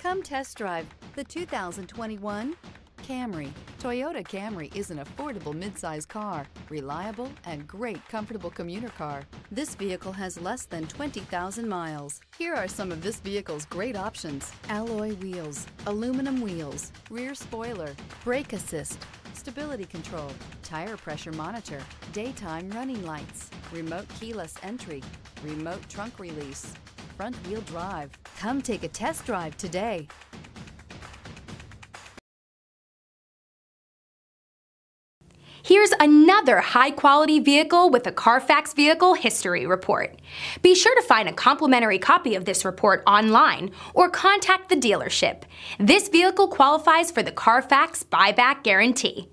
Come test drive the 2021 Camry. Toyota Camry is an affordable midsize car, reliable and great comfortable commuter car. This vehicle has less than 20,000 miles. Here are some of this vehicle's great options. Alloy wheels, aluminum wheels, rear spoiler, brake assist, stability control, tire pressure monitor, daytime running lights, remote keyless entry, remote trunk release, front wheel drive. Come take a test drive today. Here's another high quality vehicle with a Carfax Vehicle History Report. Be sure to find a complimentary copy of this report online or contact the dealership. This vehicle qualifies for the Carfax Buyback Guarantee.